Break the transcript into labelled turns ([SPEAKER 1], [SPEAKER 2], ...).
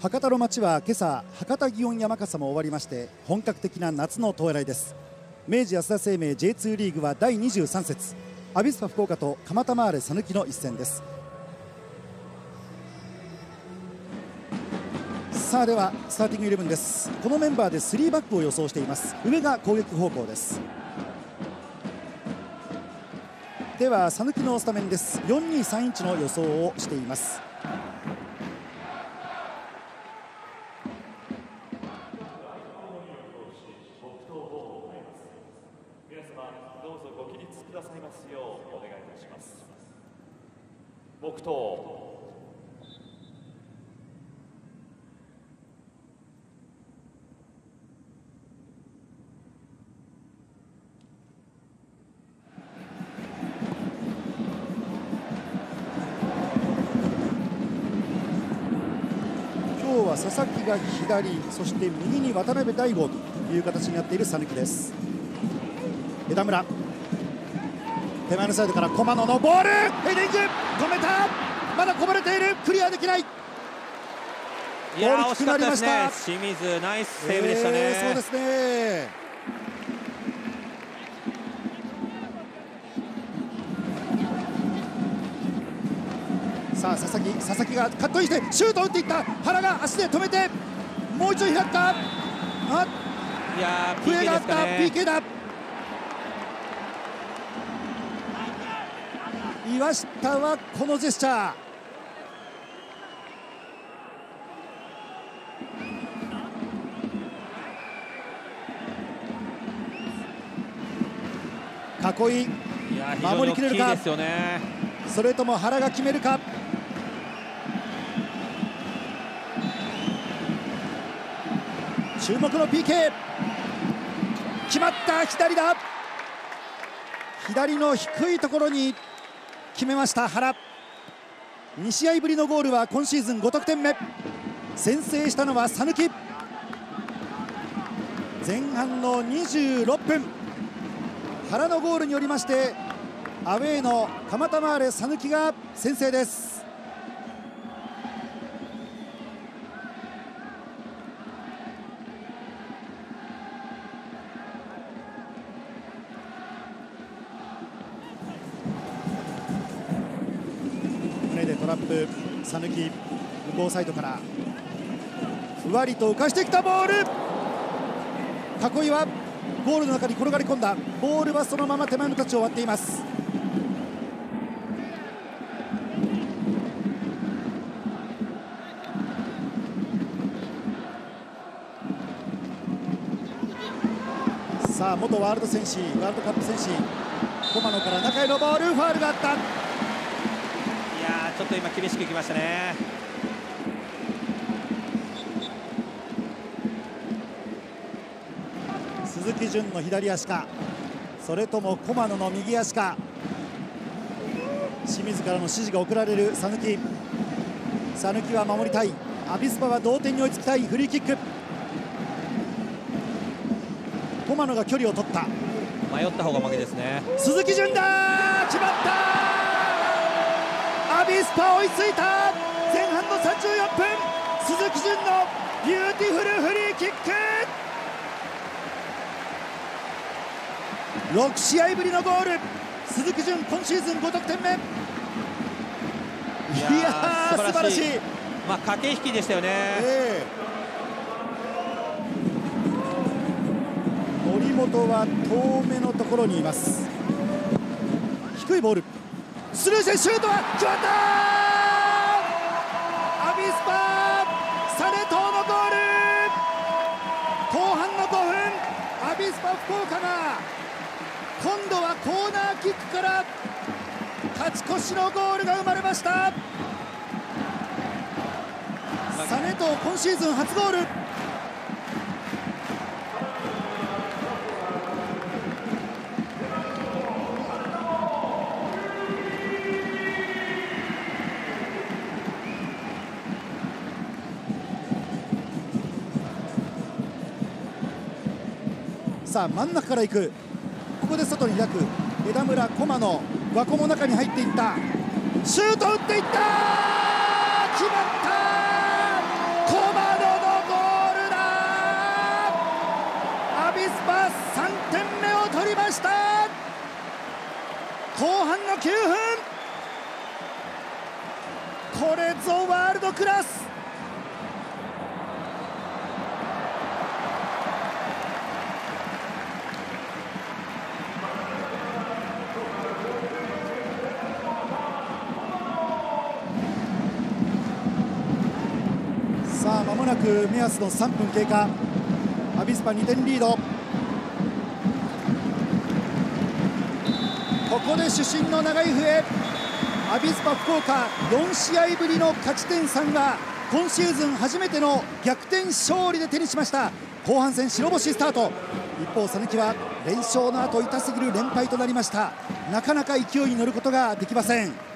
[SPEAKER 1] 博多の街は今朝博多祇園山笠も終わりまして本格的な夏の到来です。明治安田生命 J2 リーグは第23節。アビスパ福岡と蒲田マーレ讃岐の一戦です。さあではスターティングイレブンです。このメンバーで3バックを予想しています。上が攻撃方向です。では讃岐のスタメンです。4231の予想をしています。
[SPEAKER 2] 黙祷。
[SPEAKER 1] 今日は佐々木が左そして右に渡辺大吾という形になっている讃岐です。枝村。手前のサイドから駒野のボール。ヘディング止めた。まだこぼれている。クリアできない。
[SPEAKER 3] いや惜しかったですね。清水ナイスセーブでしたね、え
[SPEAKER 1] ー、そうですね。さあ佐々木佐々木がカットインしてシュートを打っていった。原が足で止めてもう一度開った。あ
[SPEAKER 3] いやー
[SPEAKER 1] PK
[SPEAKER 3] があった。
[SPEAKER 1] PK だ岩下はこのジェスチャー。囲い守りきれるか、
[SPEAKER 3] ね、
[SPEAKER 1] それとも原が決めるか？注目の PK 決まった左だ。左の低いところに決めました原。2試合ぶりのゴールは今シーズン5得点目。先制したのは讃岐。前半の26分。原のゴールによりましてアウェーの蒲田マーレ讃岐が先制です。ラップ讃岐向こうサイドから。ふわりと浮かしてきたボール。囲いはゴールの中に転がり込んだ。ボールはそのまま手前のタッチを割っています。さあ元ワールド戦士ワールドカップ戦士。駒野から中へのボール。ファールがあった。
[SPEAKER 3] と今厳しくいきましたね。
[SPEAKER 1] 鈴木純の左足か。それとも駒野の右足か。清水からの指示が送られる讃岐。讃岐は守りたい。アビスパは同点に追いつきたい。フリーキック。駒野が距離を取った。
[SPEAKER 3] 迷った方が負けですね。
[SPEAKER 1] 鈴木純だ決まったアビスパ追いついた。前半の34分。鈴木純のビューティフルフリーキック。6試合ぶりのゴール。鈴木純今シーズン5得点目。いや素晴らしい。
[SPEAKER 3] まあ駆け引きでしたよね、え
[SPEAKER 1] ー、森本は遠めのところにいます。低いボールスルーしてシュートは決まったアビスパサネトのゴール。後半の5分アビスパ福岡が今度はコーナーキックから勝ち越しのゴールが生まれました。サネト今シーズン初ゴールさあ真ん中から行く。ここで外に開く。枝村駒野枠の中に入っていった。シュート打っていった。決まった。駒野のゴールだ。アビスパ3点目を取りました。後半の9分。これぞワールドクラス。なく目安の3分経過。アビスパ2点リード。ここで主審の長い笛。アビスパ福岡4試合ぶりの勝ち点3が今シーズン初めての逆転勝利で手にしました。後半戦白星スタート。一方佐貫は連勝の後痛すぎる連敗となりました。なかなか勢いに乗ることができません。